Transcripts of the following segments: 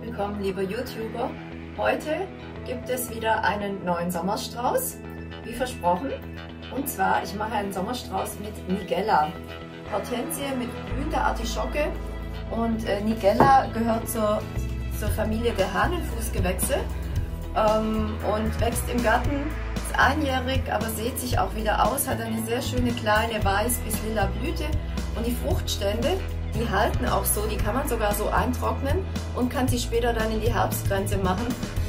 Willkommen, liebe YouTuber. Heute gibt es wieder einen neuen Sommerstrauß, wie versprochen. Und zwar, ich mache einen Sommerstrauß mit Nigella. Hortensie mit blühender Artischocke und äh, Nigella gehört zur, zur Familie der Hahnenfußgewächse ähm, und wächst im Garten, ist einjährig, aber sieht sich auch wieder aus, hat eine sehr schöne kleine weiß bis lila Blüte und die Fruchtstände, die halten auch so, die kann man sogar so eintrocknen und kann sie später dann in die Herbstgrenze machen.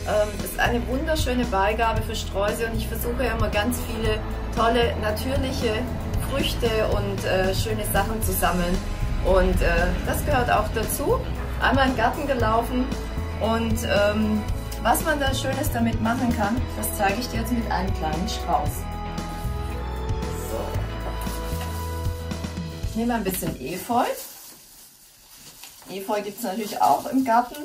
Ähm, ist eine wunderschöne Beigabe für Streusel und ich versuche immer ganz viele tolle natürliche Früchte und äh, schöne Sachen zu sammeln. Und äh, das gehört auch dazu. Einmal in den Garten gelaufen und ähm, was man da Schönes damit machen kann, das zeige ich dir jetzt mit einem kleinen Strauß. So. Ich nehme ein bisschen Efeu. Efeu gibt es natürlich auch im Garten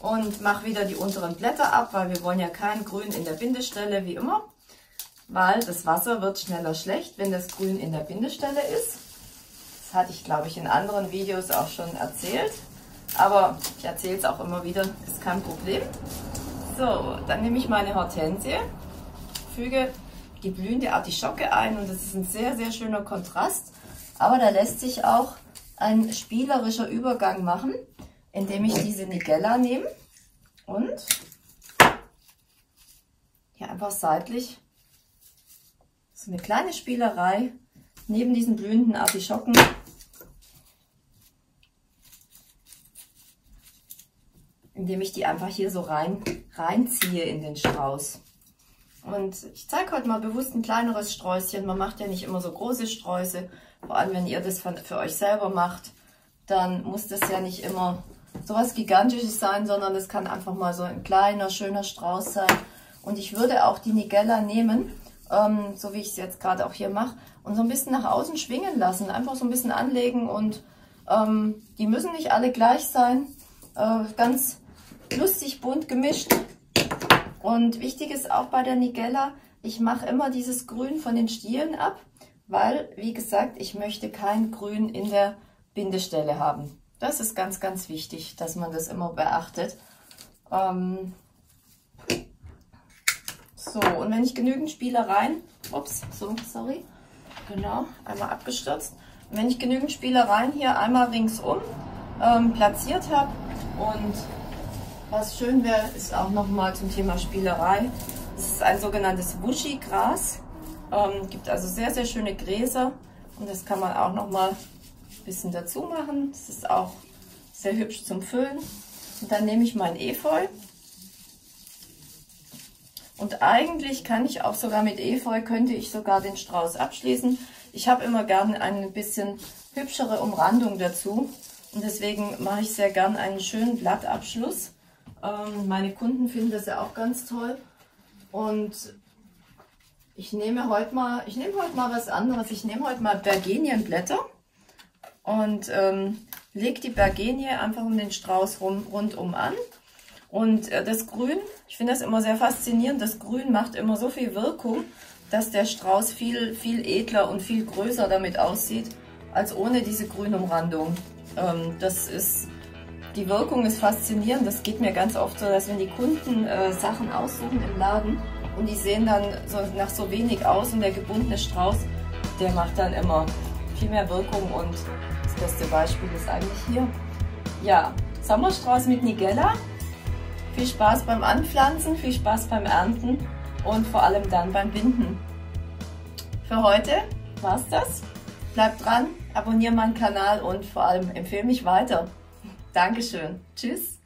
und mache wieder die unteren Blätter ab, weil wir wollen ja kein Grün in der Bindestelle, wie immer, weil das Wasser wird schneller schlecht, wenn das Grün in der Bindestelle ist. Das hatte ich, glaube ich, in anderen Videos auch schon erzählt, aber ich erzähle es auch immer wieder, ist kein Problem. So, dann nehme ich meine Hortensie, füge die blühende Artischocke ein und das ist ein sehr, sehr schöner Kontrast, aber da lässt sich auch ein spielerischer Übergang machen, indem ich diese Nigella nehme und hier einfach seitlich so eine kleine Spielerei neben diesen blühenden Artischocken indem ich die einfach hier so rein, reinziehe in den Strauß. Und ich zeige heute mal bewusst ein kleineres Sträußchen. Man macht ja nicht immer so große Sträuße. Vor allem, wenn ihr das für euch selber macht, dann muss das ja nicht immer so was Gigantisches sein, sondern es kann einfach mal so ein kleiner, schöner Strauß sein. Und ich würde auch die Nigella nehmen, ähm, so wie ich es jetzt gerade auch hier mache, und so ein bisschen nach außen schwingen lassen. Einfach so ein bisschen anlegen und ähm, die müssen nicht alle gleich sein. Äh, ganz lustig bunt gemischt. Und wichtig ist auch bei der Nigella, ich mache immer dieses Grün von den Stielen ab, weil, wie gesagt, ich möchte kein Grün in der Bindestelle haben. Das ist ganz, ganz wichtig, dass man das immer beachtet. Ähm so, und wenn ich genügend Spielereien, ups, so, sorry, genau, einmal abgestürzt. Wenn ich genügend Spielereien hier einmal ringsum ähm, platziert habe und was schön wäre, ist auch nochmal zum Thema Spielerei. Das ist ein sogenanntes Wushi-Gras. Ähm, gibt also sehr, sehr schöne Gräser und das kann man auch nochmal ein bisschen dazu machen. Das ist auch sehr hübsch zum Füllen. Und dann nehme ich mein Efeu. Und eigentlich kann ich auch sogar mit Efeu, könnte ich sogar den Strauß abschließen. Ich habe immer gerne eine bisschen hübschere Umrandung dazu. Und deswegen mache ich sehr gern einen schönen Blattabschluss. Ähm, meine Kunden finden das ja auch ganz toll. Und ich nehme heute mal, ich nehme heute mal was anderes. Ich nehme heute mal Bergenienblätter und ähm, lege die Bergenie einfach um den Strauß rum, rundum an. Und äh, das Grün, ich finde das immer sehr faszinierend, das Grün macht immer so viel Wirkung, dass der Strauß viel, viel edler und viel größer damit aussieht, als ohne diese Grünumrandung. Ähm, das ist, die Wirkung ist faszinierend. Das geht mir ganz oft so, dass wenn die Kunden äh, Sachen aussuchen im Laden und die sehen dann so, nach so wenig aus und der gebundene Strauß, der macht dann immer viel mehr Wirkung und das beste Beispiel ist eigentlich hier. Ja, Sommerstrauß mit Nigella. Viel Spaß beim Anpflanzen, viel Spaß beim Ernten und vor allem dann beim Binden. Für heute war's das. Bleibt dran, abonniere meinen Kanal und vor allem empfehle mich weiter. Dankeschön. Tschüss.